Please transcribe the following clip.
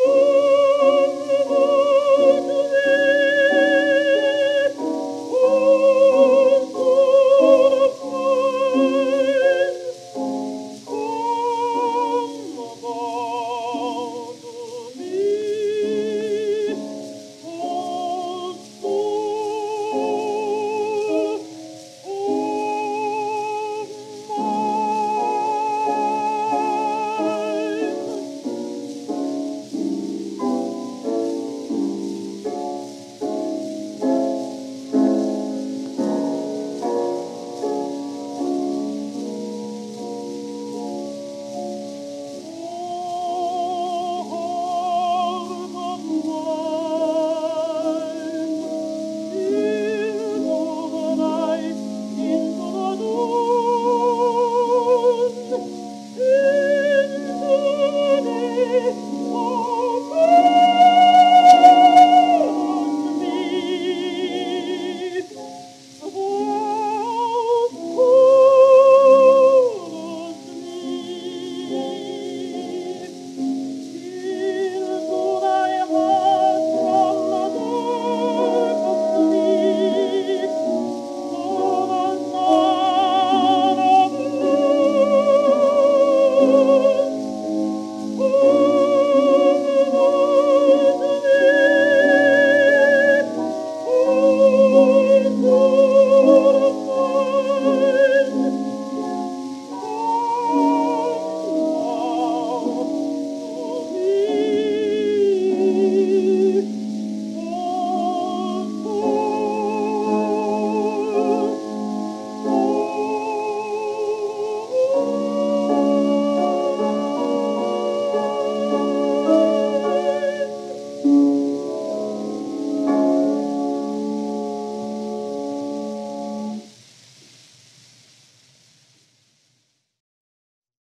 you.